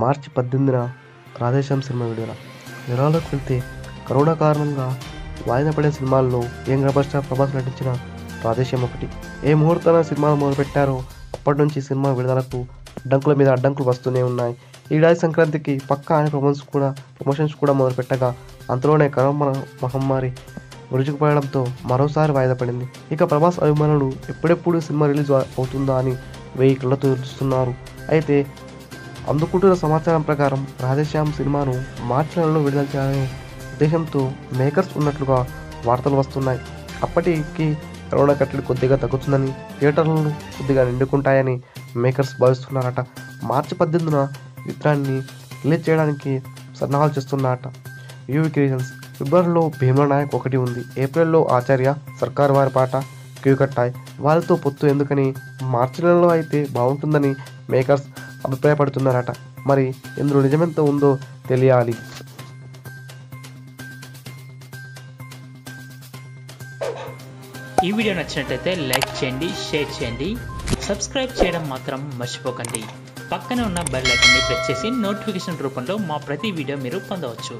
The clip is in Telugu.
మార్చి పద్దెనిమిదిన రాధేశ్యామ్ సినిమా విడుదల. వివరాల్లోకి వెళ్తే కరోనా కారణంగా వాయిదా పడే సినిమాల్లో యంగ్ రెబల్ స్టార్ ప్రభాస్ నటించిన రాధేశ్యామ్ ఒకటి. ఏ ముహూర్తాన సినిమాలు మొదలుపెట్టారో అప్పటి నుంచి సినిమా విడుదలకు అడ్డంకుల మీద అడ్డంకులు వస్తూనే ఉన్నాయి. ఈడాది ఏడాది సంక్రాంతికి పక్కా అనే ప్రమోషన్స్ కూడా ప్రమోషన్స్ కూడా మొదలుపెట్టగా అంతలోనే కరోనా మహమ్మారి విరుచుకుపడడంతో మరోసారి వాయిదా పడింది. ఇక ప్రభాస్ అభిమానులు ఎప్పుడెప్పుడు సినిమా రిలీజ్ అవుతుందా అని వెయ్యి కళ్ళతో చూస్తున్నారు అయితే అందుకుంటున్న సమాచారం ప్రకారం రాధేశ్యామ్ సినిమాను మార్చి నెలలో విడుదల చేయాలనే ఉద్దేశంతో మేకర్స్ ఉన్నట్లుగా వార్తలు వస్తున్నాయి. అప్పటికి కరోనా కట్టడి కొద్దిగా తగ్గుతుందని థియేటర్లను కొద్దిగా నిండుకుంటాయని మేకర్స్ భావిస్తున్నారట. మార్చి పద్దెనిమిదిన చిత్రాన్ని రిలీజ్ చేయడానికి సన్నాహాలు చేస్తున్నారట. యూవి క్రియేషన్స్ ఫిబ్రవరిలో భీమల నాయక్ ఒకటి ఉంది. ఏప్రిల్లో ఆచార్య సర్కార్ వారి పాట క్యూ కట్టాయి. వాళ్ళతో పొత్తు ఎందుకని మార్చి నెలలో అయితే బాగుంటుందని మేకర్స్ అభిప్రాయపడుతున్నారట. మరి ఇందులో నిజమెంత ఉందో తెలియాలి. ఈ వీడియో నచ్చినట్లయితే లైక్ చేయండి షేర్ చేయండి. సబ్స్క్రైబ్ చేయడం మాత్రం మర్చిపోకండి. పక్కనే ఉన్న బెల్ ఐకన్ని ప్రెస్ చేసి నోటిఫికేషన్ రూపంలో మా ప్రతి వీడియో మీరు పొందవచ్చు.